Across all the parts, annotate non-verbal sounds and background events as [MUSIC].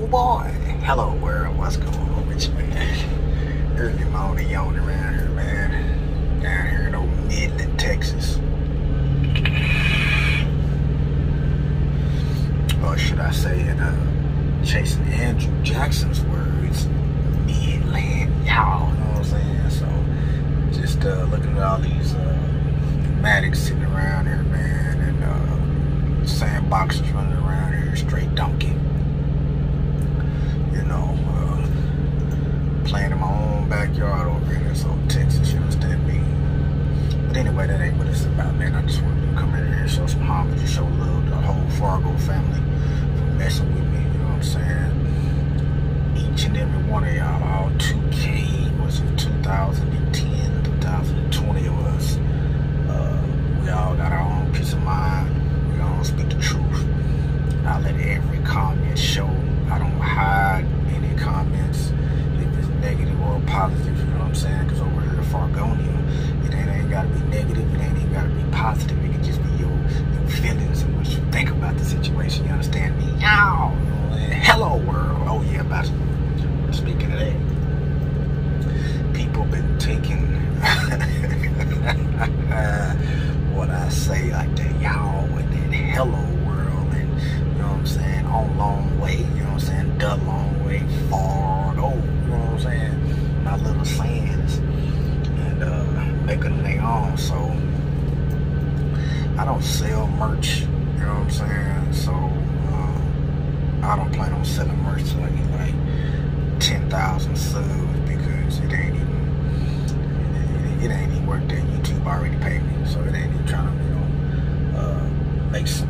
Oh boy. Hello world. What's going on with you, man? Early morning yawning around here, man. Down here in old Midland, Texas. Or should I say in uh, chasing Andrew Jackson's words, Midland, y'all. You know what I'm saying? So just uh, looking at all these uh, Maddox sitting around here, man, and uh, sandboxes running around here, straight donkey. You know, uh, playing in my own backyard over here in this old Texas, you understand me? But anyway, about, man. I just wanted to come in here and show some homage and show love to the whole Fargo family for messing with me, you know what I'm saying? Each and every one of y'all, all 2K, was it 2010, 2020 of us. Uh, we all got our own peace of mind. We all speak the truth. I let every comment show. I don't hide any comments if it's negative or positive. You know what I'm saying? Because over here at Fargonia, positive. It can just be your, your feelings and what you think about the situation. You understand me? Yow! Hello, world. Oh yeah, about merch, you know what I'm saying, so uh, I don't plan on selling merch till I like 10,000 subs because it ain't even it ain't even worth that. YouTube already paid me, so it ain't even trying to, you know, uh, make some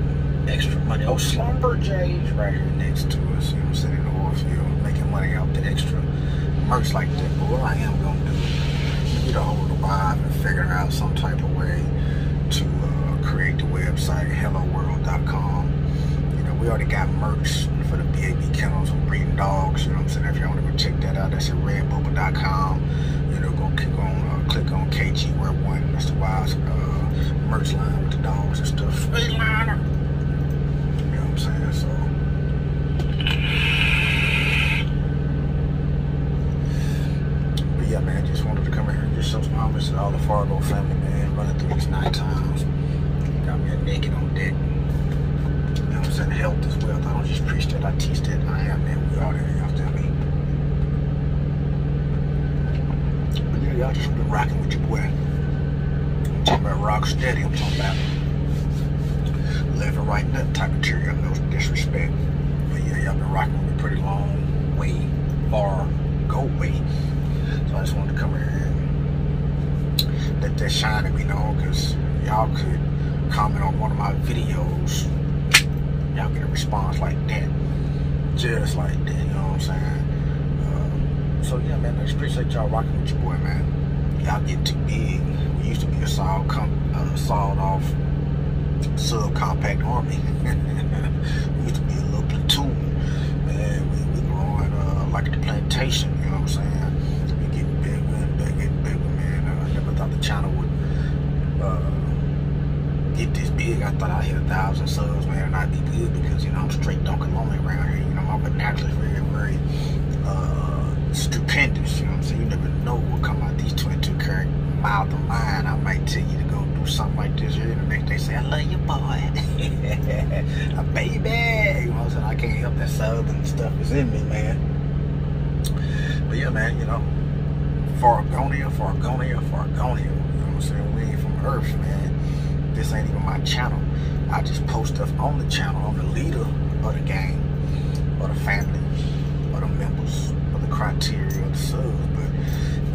extra money. Oh, Slumber Jay's right here next to us. You know, sitting in the oil making money out the extra merch like that. But what I am gonna do get a hold of Bob and figure out some type of way website helloworld.com. You know, we already got merch for the BAB kennels and breeding dogs. You know what I'm saying? If y'all want to go check that out, that's at redbubble.com. You know, go click on uh, click on KG Wear One. That's the wise uh, merch line with the dogs and stuff. Free liner. You know what I'm saying? So. But yeah, man, just wanted to come here and just show some homage to all the Fargo family, man, running through these night times. Me a naked on deck. You know what I'm saying? Health is wealth. I don't just preach that, I teach that. I am, man. We are there, you understand me? But yeah, y'all just been rocking with your boy. I'm talking about rock steady. I'm talking about living right in that type of material, no disrespect. But yeah, y'all been rocking with me pretty long way, far, go way. So I just wanted to come here and let that shine at me know because y'all could comment on one of my videos. Y'all get a response like that. Just like that, you know what I'm saying? Uh, so yeah, man, I just appreciate y'all rocking with your boy, man. Y'all get too big. We used to be a solid, uh, solid off subcompact army. [LAUGHS] we used to be a little platoon. Man, we, we growing uh, like the plantation, you know what I'm saying? We getting bigger and bigger and bigger, man. Uh, I never thought the channel would uh, get this big. I thought I'd hit a thousand I'd be good because, you know, I'm straight dunking lonely around here. You know, vernacular is very, very uh, stupendous, you know what I'm saying? You never know what come out these 22 current mouth of mine. I might tell you to go do something like this here, the next day say, I love you, boy. a [LAUGHS] baby. You know what I'm saying? I can't help that southern stuff is in me, man. But yeah, man, you know, Fargonia, Fargonia, Fargonia. You know what I'm saying? We ain't from Earth, man. This ain't even my channel. I just post stuff on the channel. I'm the leader of the gang, of the family, of the members, of the criteria of the subs. But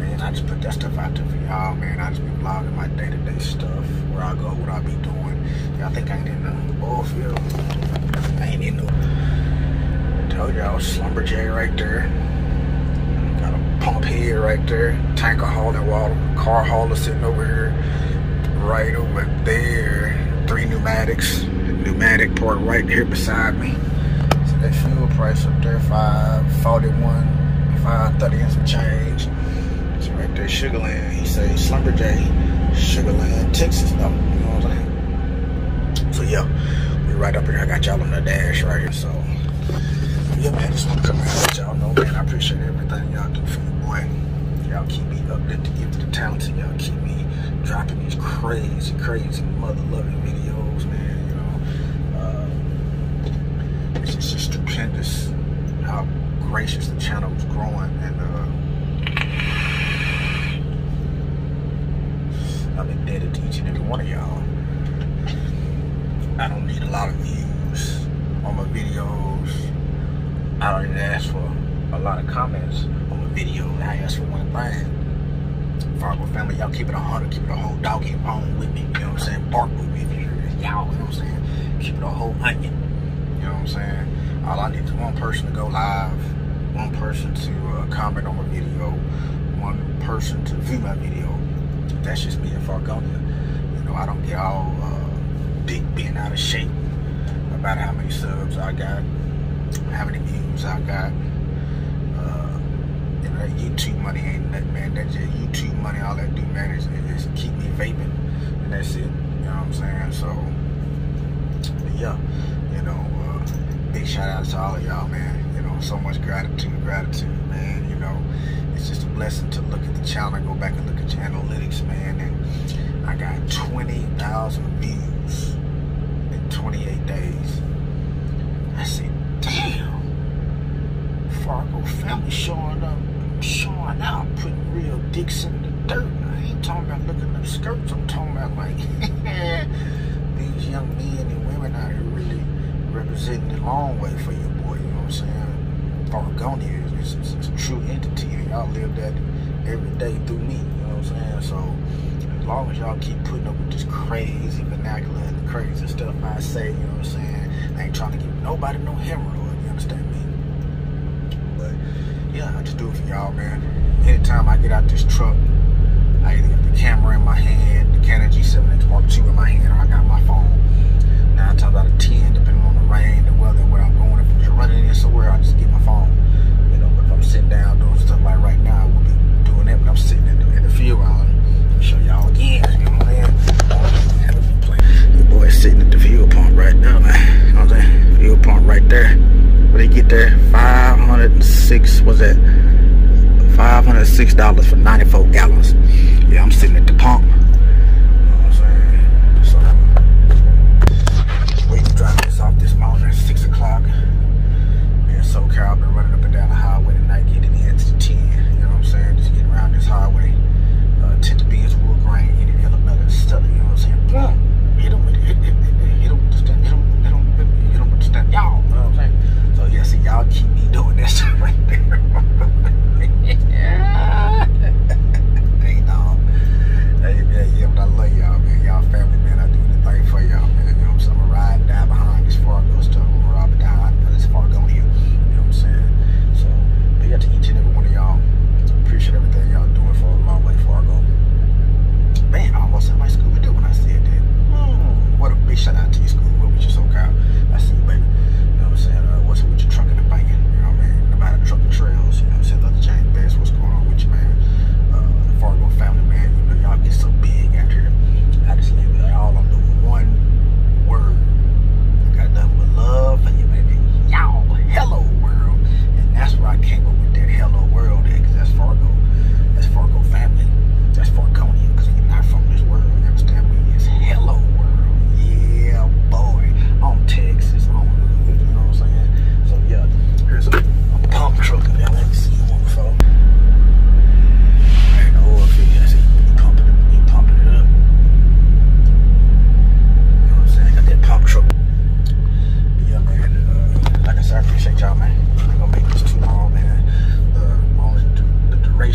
man, I just put that stuff out there for y'all, man. I just be vlogging my day-to-day stuff, where I go, what I be doing. Y'all think I ain't in the oil field? I ain't in no. Told y'all, Slumber Jay right there. Got a pump head right there. Tanker hauling water. Car hauler sitting over here. Right over there. Three pneumatics. Pneumatic part right here beside me. So that fuel price up there, 541, 530 and some change. So right there, Sugarland. He say Slumber Jay, Sugarland, Texas though. You know what I'm saying? So yeah, we right up here. I got y'all on the dash right here. So yeah, man, just want to come y'all know, man, I appreciate everything y'all do for me, boy. Y'all keep me uplifted, give to the talented. Y'all keep me crazy, crazy mother-loving videos, man. You know, uh, it's just stupendous how gracious the channel is growing, and uh, I'm indebted to each and every one of y'all. I don't need a lot of views on my videos. I don't even ask for a lot of comments on my video. I ask for one thing. Fargo family, y'all keep it a hundred, keep it a whole dog, keep on with me. You know what I'm saying? Bark with me y'all, you know what I'm saying? Keep it a whole onion. You know what I'm saying? All I need is one person to go live, one person to uh, comment on my video, one person to view my video. That's just me and Fargonia. You know, I don't get all uh, big being out of shape about how many subs I got, how many views I got. Uh, you know, that YouTube money ain't nothing, man. That just. All that do man is, is keep me vaping, and that's it. You know what I'm saying? So, yeah, you know, uh, big shout out to all of y'all, man. You know, so much gratitude, gratitude, man. You know, it's just a blessing to look at the channel, go back and look at your analytics, man, and I got 20,000 views in 28 days. I said, damn. Fargo family showing up, showing out, putting real dicks in the dirt. I ain't talking skirts. I'm talking about like [LAUGHS] these young men and women out here really representing the long way for your boy. You know what I'm saying? Fargonia is, is, is a true entity, and y'all live that every day through me. You know what I'm saying? So as long as y'all keep putting up with this crazy vernacular and the crazy stuff I say, you know what I'm saying? I ain't trying to give nobody no hemorrhoid, you understand me? But yeah, I just do it for y'all, man. Anytime I get out this truck, I either got the camera in my hand, the Canon G7X Mark II in my hand, or I got my phone. Nine times out of ten, depending on the rain, the weather, where I'm going, if I'm just running in somewhere, I just get my phone. You know, but if I'm sitting down doing stuff like right now, I will be doing that, but I'm sitting in the, in the field island show y'all again. You know what I'm saying? Your boy sitting at the fuel pump right now, man. You know what I'm saying? Fuel pump right there. When they get there, 506, what's that? $506 for 94 gallons. Yeah, I'm sitting at the pump.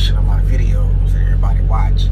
reaction of my videos that everybody watch.